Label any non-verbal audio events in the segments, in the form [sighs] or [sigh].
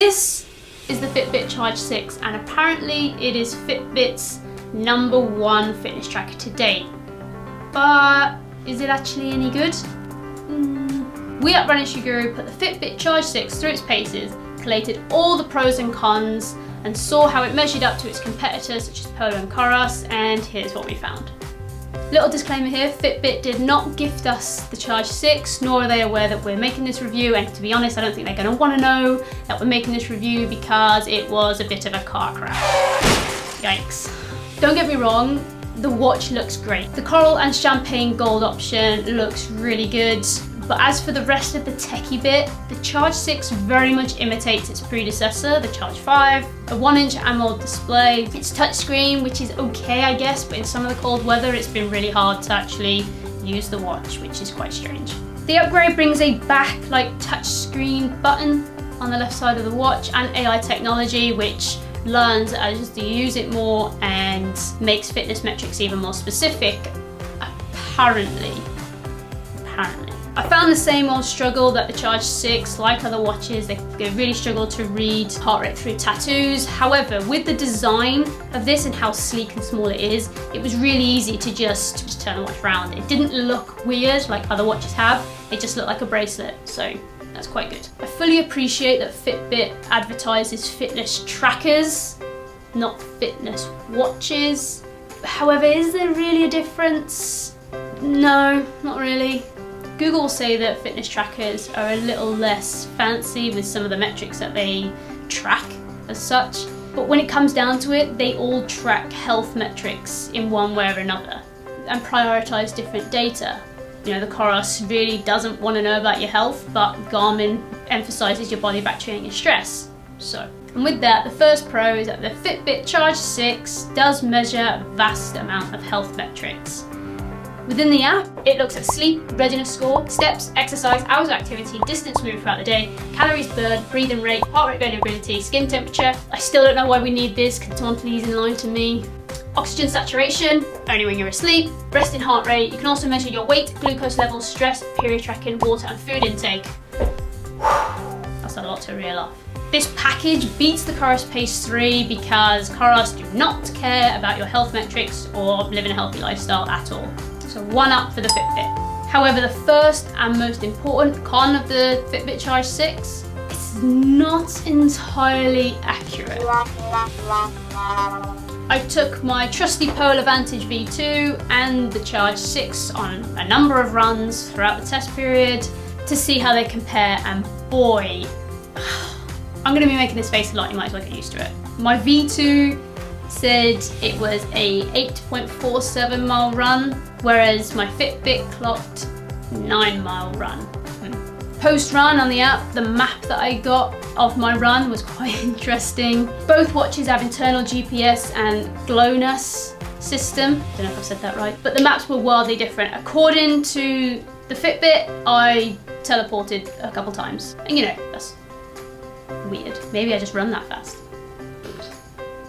This is the Fitbit Charge 6 and apparently it is Fitbit's number one fitness tracker to date. But is it actually any good? Mm. We at Run Guru put the Fitbit Charge 6 through its paces, collated all the pros and cons and saw how it measured up to its competitors such as Polar and Coros and here's what we found. Little disclaimer here, Fitbit did not gift us the Charge 6, nor are they aware that we're making this review, and to be honest, I don't think they're gonna wanna know that we're making this review because it was a bit of a car crash. Yikes. Don't get me wrong, the watch looks great. The coral and champagne gold option looks really good. But as for the rest of the techie bit, the Charge 6 very much imitates its predecessor, the Charge 5. A 1-inch AMOLED display. It's touchscreen, which is okay I guess, but in some of the cold weather it's been really hard to actually use the watch, which is quite strange. The upgrade brings a back-like touchscreen button on the left side of the watch and AI technology, which learns as you use it more and makes fitness metrics even more specific, apparently. Apparently. I found the same old struggle that the Charge 6, like other watches, they, they really struggle to read heart rate through tattoos. However, with the design of this and how sleek and small it is, it was really easy to just, just turn the watch around. It didn't look weird like other watches have, it just looked like a bracelet, so that's quite good. I fully appreciate that Fitbit advertises fitness trackers, not fitness watches. However, is there really a difference? No, not really. Google say that fitness trackers are a little less fancy with some of the metrics that they track as such. But when it comes down to it, they all track health metrics in one way or another and prioritize different data. You know, the Coros really doesn't want to know about your health, but Garmin emphasizes your body training and stress. So, and with that, the first pro is that the Fitbit Charge 6 does measure a vast amount of health metrics. Within the app, it looks at sleep, readiness score, steps, exercise, hours of activity, distance moved throughout the day, calories burned, breathing rate, heart rate variability, skin temperature. I still don't know why we need this, can someone please enlighten me? Oxygen saturation, only when you're asleep, resting heart rate. You can also measure your weight, glucose levels, stress, period tracking, water and food intake. [sighs] That's a lot to reel off. This package beats the Coros Pace 3 because Coros do not care about your health metrics or living a healthy lifestyle at all. So one up for the Fitbit. However, the first and most important con of the Fitbit Charge 6 is not entirely accurate. I took my trusty Polar Vantage V2 and the Charge 6 on a number of runs throughout the test period to see how they compare and boy, [sighs] I'm going to be making this face a lot, you might as well get used to it. My V2 said it was a 8.47 mile run, whereas my Fitbit clocked 9 mile run. Post run on the app, the map that I got of my run was quite [laughs] interesting. Both watches have internal GPS and GLONASS system. I Don't know if I've said that right, but the maps were wildly different. According to the Fitbit, I teleported a couple times. And you know, that's weird. Maybe I just run that fast.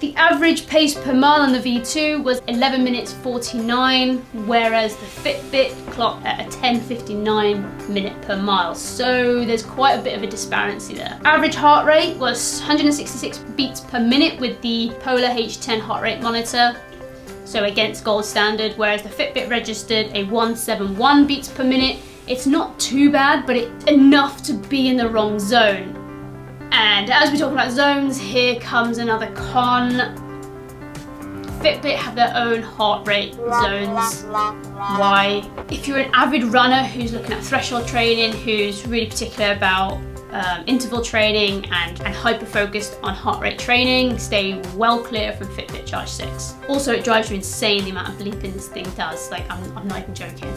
The average pace per mile on the V2 was 11 minutes 49, whereas the Fitbit clocked at a 10.59 minute per mile. So there's quite a bit of a disparity there. Average heart rate was 166 beats per minute with the Polar H10 heart rate monitor. So against gold standard, whereas the Fitbit registered a 171 beats per minute. It's not too bad, but it's enough to be in the wrong zone. And as we talk about zones, here comes another con. Fitbit have their own heart rate zones. Why? If you're an avid runner who's looking at threshold training, who's really particular about um, interval training and, and hyper-focused on heart rate training, stay well clear from Fitbit Charge 6. Also, it drives you insane the amount of bleeping this thing does, like I'm, I'm not even joking.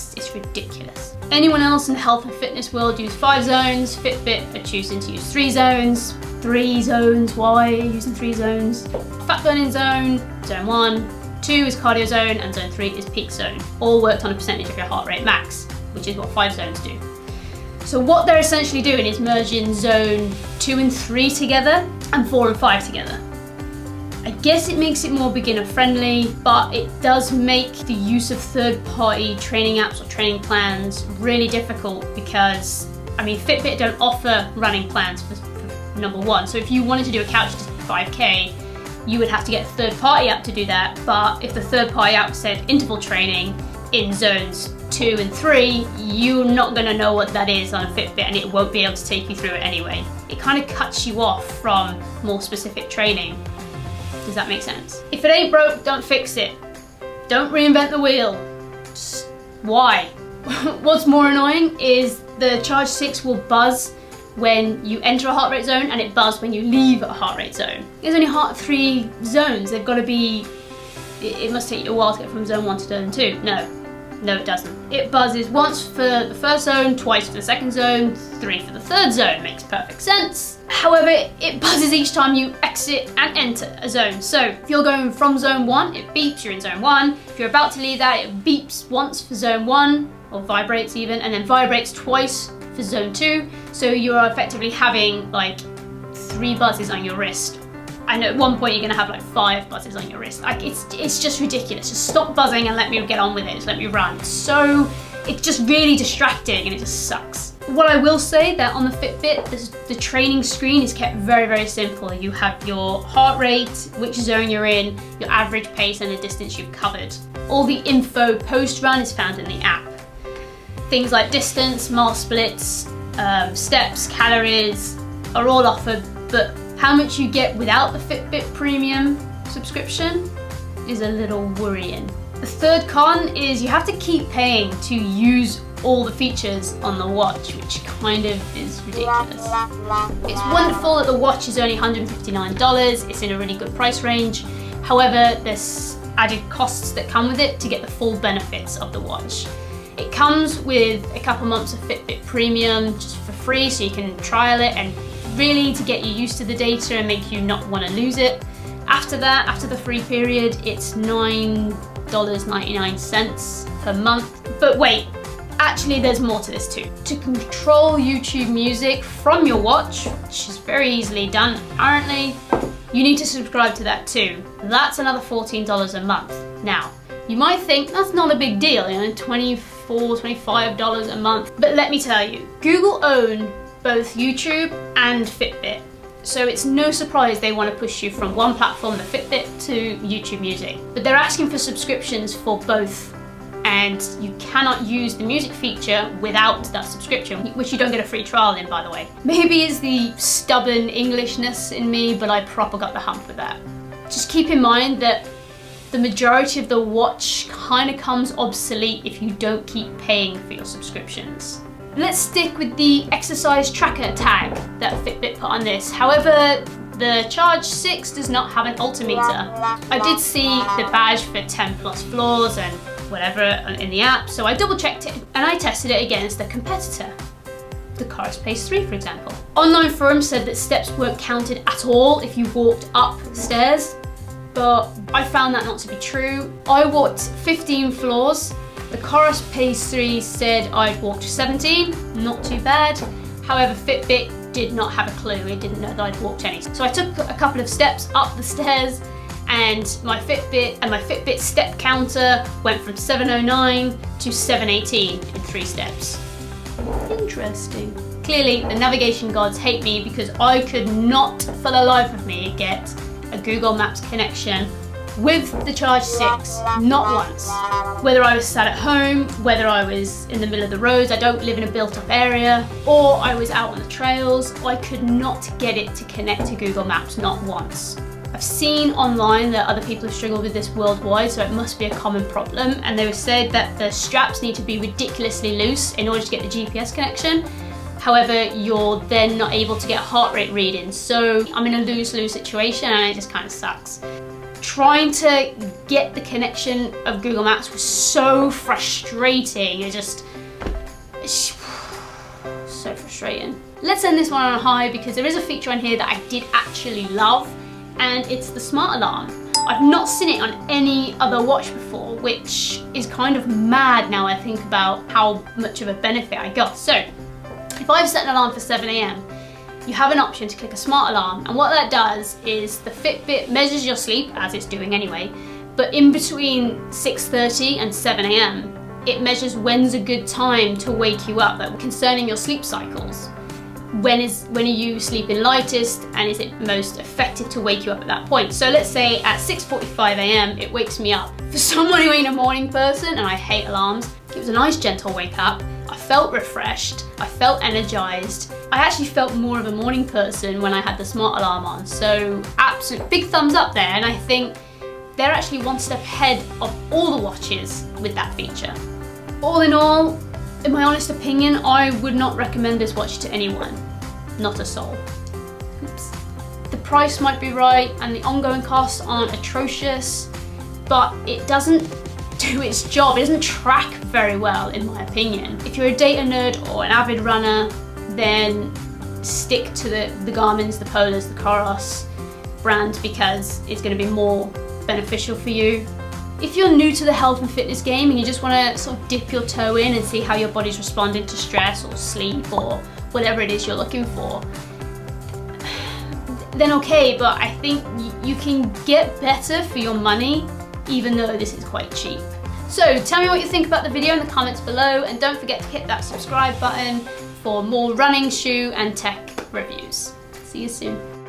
It's, it's ridiculous. Anyone else in the health and fitness world use five zones, Fitbit are choosing to use three zones. Three zones, why using three zones? Fat burning zone, zone one, two is cardio zone, and zone three is peak zone. All worked on a percentage of your heart rate max, which is what five zones do. So what they're essentially doing is merging zone two and three together and four and five together. I guess it makes it more beginner friendly, but it does make the use of third party training apps or training plans really difficult because, I mean, Fitbit don't offer running plans for, for number one. So if you wanted to do a couch to 5K, you would have to get a third party app to do that. But if the third party app said interval training in zones two and three, you're not gonna know what that is on a Fitbit and it won't be able to take you through it anyway. It kind of cuts you off from more specific training. Does that make sense? If it ain't broke, don't fix it. Don't reinvent the wheel. Just why? [laughs] What's more annoying is the Charge 6 will buzz when you enter a heart rate zone and it buzzes when you leave a heart rate zone. There's only heart three zones. They've got to be, it, must take you a while to get from zone one to zone two. No, no it doesn't. It buzzes once for the first zone, twice for the second zone, three for the third zone. Makes perfect sense. However, it buzzes each time you exit and enter a zone. So if you're going from zone one, it beeps, you're in zone one. If you're about to leave that, it beeps once for zone one, or vibrates even, and then vibrates twice for zone two. So you're effectively having like three buzzes on your wrist. And at one point you're gonna have like five buzzes on your wrist. Like it's it's just ridiculous. Just stop buzzing and let me get on with it. Just let me run. So it's just really distracting and it just sucks. What I will say that on the Fitbit, the training screen is kept very, very simple. You have your heart rate, which zone you're in, your average pace and the distance you've covered. All the info post-run is found in the app. Things like distance, mile splits, um, steps, calories are all offered, but how much you get without the Fitbit Premium subscription is a little worrying. The third con is you have to keep paying to use all the features on the watch, which kind of is ridiculous. It's wonderful that the watch is only $159, it's in a really good price range. However, there's added costs that come with it to get the full benefits of the watch. It comes with a couple months of Fitbit Premium just for free so you can trial it and really to get you used to the data and make you not want to lose it. After that, after the free period, it's $9.99 per month. But wait, actually there's more to this too. To control YouTube music from your watch, which is very easily done apparently, you need to subscribe to that too. That's another $14 a month. Now, you might think that's not a big deal, you know, $24, $25 a month. But let me tell you, Google own both YouTube and Fitbit. So it's no surprise they want to push you from one platform, the Fitbit, to YouTube Music. But they're asking for subscriptions for both and you cannot use the music feature without that subscription, which you don't get a free trial in, by the way. Maybe it's the stubborn Englishness in me, but I proper got the hump with that. Just keep in mind that the majority of the watch kind of comes obsolete if you don't keep paying for your subscriptions. Let's stick with the exercise tracker tag that Fitbit put on this. However, the Charge 6 does not have an altimeter. I did see the badge for 10 plus floors and whatever in the app, so I double checked it and I tested it against a competitor the Coros Pace 3 for example. Online forums said that steps weren't counted at all if you walked up stairs but I found that not to be true. I walked 15 floors. The Coros Pace 3 said I'd walked 17, not too bad. However, Fitbit did not have a clue. It didn't know that I'd walked any. So I took a couple of steps up the stairs and my Fitbit and my Fitbit step counter went from 709 to 718 in three steps. Interesting. Clearly, the navigation gods hate me because I could not, for the life of me, get a Google Maps connection with the Charge 6, not once. Whether I was sat at home, whether I was in the middle of the roads, I don't live in a built up area, or I was out on the trails, I could not get it to connect to Google Maps, not once. I've seen online that other people have struggled with this worldwide, so it must be a common problem, and they were said that the straps need to be ridiculously loose in order to get the GPS connection, However, you're then not able to get heart rate readings. So I'm in a lose-lose situation and it just kind of sucks. Trying to get the connection of Google Maps was so frustrating. It just, it's so frustrating. Let's end this one on a high because there is a feature on here that I did actually love and it's the smart alarm. I've not seen it on any other watch before, which is kind of mad now I think about how much of a benefit I got. So if I've set an alarm for 7am, you have an option to click a smart alarm and what that does is the Fitbit measures your sleep, as it's doing anyway, but in between 6.30 and 7am, it measures when's a good time to wake you up, like concerning your sleep cycles. when is when are you sleeping lightest and is it most effective to wake you up at that point so let's say at 6:45 a.m. it wakes me up for [laughs] someone who ain't a morning person and I hate alarms it was a nice gentle wake up I felt refreshed I felt energized I actually felt more of a morning person when I had the smart alarm on so absolute big thumbs up there and I think they're actually one step ahead of all the watches with that feature all in all in my honest opinion, I would not recommend this watch to anyone. Not a soul. Oops. The price might be right and the ongoing costs aren't atrocious, but it doesn't do its job. It doesn't track very well, in my opinion. If you're a data nerd or an avid runner, then stick to the, the Garmin's, the Polars, the Coros brand because it's going to be more beneficial for you. If you're new to the health and fitness game and you just want to sort of dip your toe in and see how your body's responding to stress or sleep or whatever it is you're looking for, then okay, but I think you can get better for your money even though this is quite cheap. So tell me what you think about the video in the comments below and don't forget to hit that subscribe button for more running, shoe and tech reviews. See you soon.